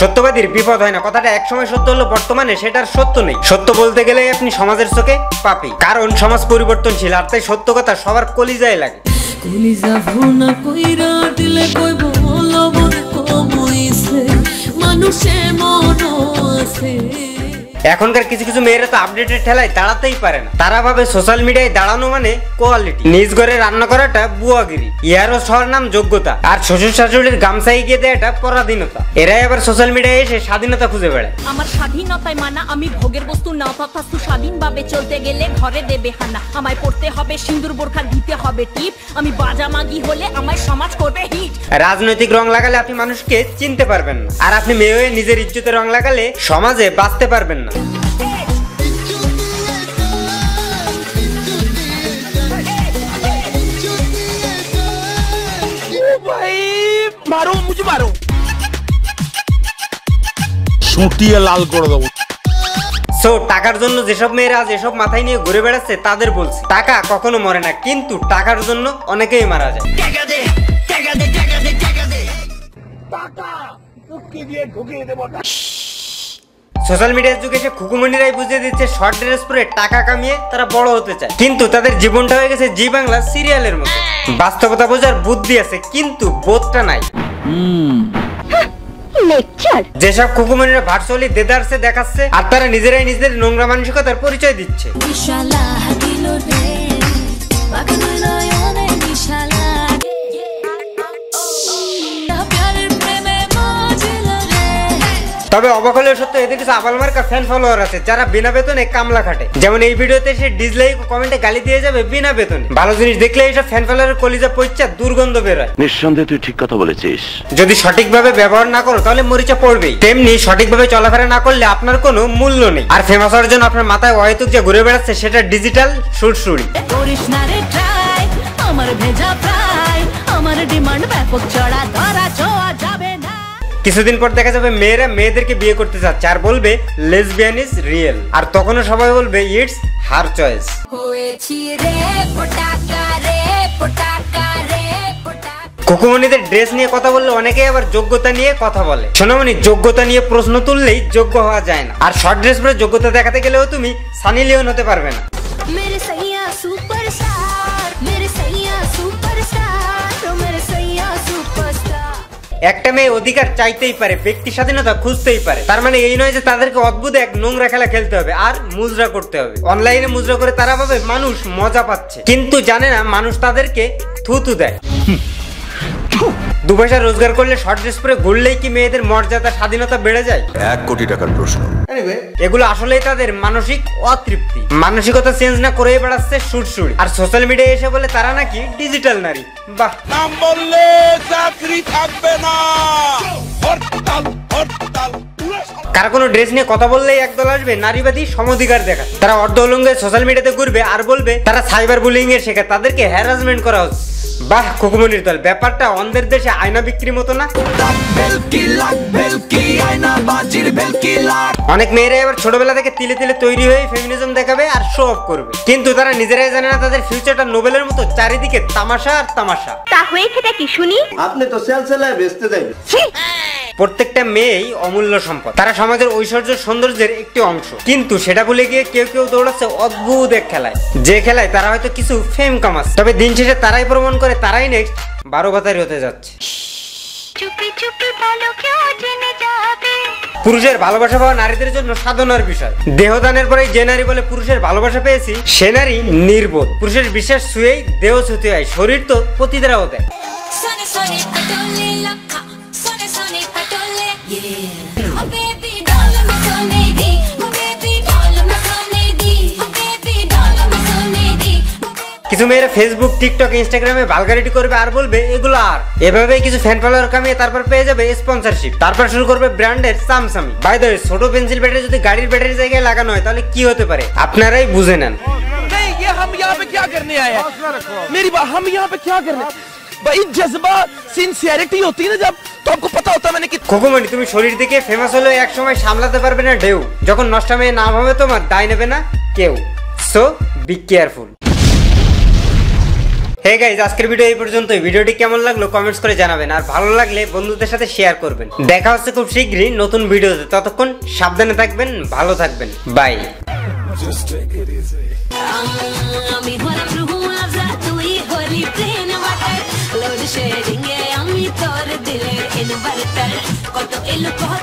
সত্যবাদীর বিপদ হয় না। কথাটা একসময় সত্য হলো, বর্তমানে সেটার সত্য নেই। সত্য বলতে গেলে আপনি সমাজের চোখে পাপি। কারণ সমাজ পরিবর্তনশীল, আর তাই সত্য কথা সবার কলিজায় লাগে। মন এখনকার কিছু কিছু মেয়েরা তো আপডেটের ঠেলায় দাঁড়াতেই পারে না। তারা ভাবে সোশ্যাল মিডিয়ায় দাঁড়ানো মানে কোয়ালিটি নিজ ঘরে রান্না করাটা বুয়াগিরি। ইয়ারও সর নাম যোগ্যতা। আর শ্বশুর শাশুড়ির গামছাই গিয়ে দেয় এটা পরাধীনতা। এরাই আবার সোশ্যাল মিডিয়ায় এসে স্বাধীনতা খুঁজে বেড়ায়। আমার স্বাধীনতায় মানা আমি ভোগের বস্তু না তথাস্তু স্বাধীনভাবে চলতে গেলে ঘরে দেবে হানা। আমায় পড়তে হবে সিন্দুর বোরখা দিতে হবে টিপ। আমি বাজা মাগি হলে আমায় সমাজ করবে হিট। রাজনৈতিক রং লাগালে আপনি মানুষকে চিনতে পারবেন না। আর আপনি মেয়ে হয়ে নিজের ইজ্জতে রং লাগালে সমাজে বাঁচতে পারবেন না। মারো মুঝে মারো। সুটিয়ে লাল করে দেবো। সো টাকার জন্য যেসব মেয়েরা আজ এসব মাথায় নিয়ে ঘুরে বেড়াচ্ছে তাদের বলছি টাকা কখনো মরে না কিন্তু টাকার জন্য অনেকেই মারা যায়। সোশ্যাল মিডিয়ার যুগে সে খুকুমণিরাই বুঝিয়ে দিচ্ছে শর্ট ড্রেস পরে টাকা কামিয়ে তারা বড় হতে চায়। কিন্তু তাদের জীবনটা হয়ে গেছে জি বাংলা সিরিয়ালের মতো। বাস্তবতা বোঝার বুদ্ধি আছে কিন্তু বোধটা নাই। যেসব কুকুমনিরা ভার্চুয়ালি দেদারসে দেখাচ্ছে আর তারা নিজেরাই নিজেদের নোংরা মানসিকতার পরিচয় দিচ্ছে। তবে অবাক হলেও সত্য এদের কিছু আবাল মার্কা ফ্যান ফলোয়ার আছে যারা বিনা বেতনে কামলা খাটে। যেমন এই ভিডিওতে সে ডিসলাইক কমেন্টে গালি দিয়ে যাবে বিনা বেতনে। ভালো জিনিস দেখলে এইসব ফ্যান ফলোয়ারের কলিজা পইচা দুর্গন্ধ বেরোয় নিঃসন্দেহে তুই ঠিক কথা বলেছিস। যদি সঠিকভাবে ব্যবহার না করো তাহলে মরিচা পড়বেই। তেমনি সঠিকভাবে চলাফেরা না করলে আপনার কোনো মূল্য নেই। আর ফেমাস হওয়ার জন্য আপনার মাথায় অহেতুক যে ঘুরে বেড়াচ্ছে সেটা ডিজিটাল সুরসুরি করিস না রে ট্রাই আমার ভেজা প্রায় আমার ডিমান্ড ব্যাপক চড়া কিছুদিন পর দেখা যাবে মেয়েরা মেয়েদেরকে বিয়ে করতে চাচ্ছে আর বলবে লেসবিয়ান ইজ রিয়েল আর তখনও সবাই বলবে ইটস হার চয়েস হয়েছি রে পটাকা রে পটাকা রে পটাকা। কুকুমনিদের ড্রেস নিয়ে কথা বললে অনেকেই আবার যোগ্যতা নিয়ে কথা বলে। সোনামণি যোগ্যতা নিয়ে প্রশ্ন তুললেই যোগ্য হওয়া যায় না। আর শর্ট ড্রেস পরে যোগ্যতা দেখাতে গেলেও তুমি সানি লিওন হতে পারবে না। একটা মেয়ে অধিকার চাইতেই পারে, ব্যক্তি স্বাধীনতা খুঁজতেই পারে। তার মানে এই নয় যে তাদেরকে অদ্ভুত এক নোংরা খেলা খেলতে হবে আর মুজরা করতে হবে। অনলাইনে মুজরা করে তারা ভাবে মানুষ মজা পাচ্ছে। কিন্তু জানে না মানুষ তাদেরকে থুতু দেয়। দু পয়সা রোজগার করলে শর্ট ড্রেস পরে ঘুরলেই কি মেয়েদের মর্যাদা স্বাধীনতা বেড়ে যায়? এক কোটি টাকার প্রশ্ন। এগুলো আসলেই তাদের মানসিক অতৃপ্তি। মানসিকতা চেঞ্জ না করেই বেড়াচ্ছে সুরসুরি আর সোশ্যাল মিডিয়ায় এসে বলে তারা নাকি ডিজিটাল নারী। বাহ! নাম বললে চাকরি থাকবে না। কার কোনো ড্রেস নিয়ে কথা বললেই একদল আসবে নারীবাদী সমধিকার দেখা। তারা অর্ধ উলঙ্গে সোশ্যাল মিডিয়াতে ঘুরবে আর বলবে তারা সাইবার বুলিং এর শেখে তাদেরকে হ্যারাসমেন্ট করা হচ্ছে। বাহ কুকুমনির দল ব্যাপারটা অন্ধের দেশে আয়না বিক্রি মতো না? অনেক মেয়েরা এবার ছোটবেলা থেকে তিলে তিলে তৈরি হয়ে ফেমিনিজম দেখাবে আর শো অফ করবে। কিন্তু তারা নিজেরাই জানে না তাদের ফিউচারটা নোবেলের মতো চারিদিকে তামাশা আর তামাশা। তা হয়েছেটা কি শুনি? আপনি তো সেলসেলায় বেচতে যাবেন প্রত্যেকটা মেয়েই অমূল্য সম্পদ। তারা সমাজের ঐশ্বর্য সৌন্দর্যের একটি অংশ। কিন্তু সেটা ভুলে গিয়ে কেউ কেউ দৌড়াচ্ছে অদ্ভুত এক খেলায়। যে খেলায় তারা হয়তো কিছু ফেম কামাচ্ছে। তবে দিন শেষে তারাই প্রমাণ করে তারাই নেক্সট বারো বাতারি হতে যাচ্ছে। পুরুষের ভালোবাসা পাওয়া নারীদের জন্য সাধনার বিষয়। দেহদানের পরে যে নারী বলে পুরুষের ভালোবাসা পেয়েছি সে নারী নির্বোধ। পুরুষের বিশ্বাস ছুঁয়েই দেহ ছুতে হয় শরীর তো পতিদেরাও দেয়। কিছু মেয়েরা ফেসবুক টিকটক ইনস্টাগ্রামে ভালগারিটি করবে আর বলবে এগুলো আর এভাবেই কিছু ফ্যান ফলোয়ার কামিয়ে তারপর পেয়ে যাবে স্পন্সরশিপ তারপর শুরু করবে ব্র্যান্ডের সামসামি বাই দ্য ছোট পেন্সিল ব্যাটারি যদি গাড়ির ব্যাটারি জায়গায় লাগানো হয় তাহলে কি হতে পারে আপনারাই বুঝে নেন नहीं ये हम यहाँ पे क्या करने आए हैं मेरी बात हम यहाँ पे क्या करने भाई जज्बा सिंसियरिटी होती है ना जब तो आपको पता होता है मैंने कि খোকুমণি তুমি শরীর থেকে ফেমাস হলেও এক সময় সামলাতে পারবে না ঢেউ যখন নষ্ট মেয়ে নাম হবে তোমার দায় নেবে না কেউ so be careful hey guys আজকের ভিডিও এই পর্যন্তই ভিডিওটি কেমন লাগলো কমেন্টস করে জানাবেন আর ভালো লাগলে বন্ধুদের সাথে শেয়ার করবেন দেখা হচ্ছে খুব শীঘ্রই নতুন ভিডিওতে ততক্ষণ সাবধানে থাকবেন ভালো থাকবেন বাই look all